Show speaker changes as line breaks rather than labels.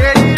yeah,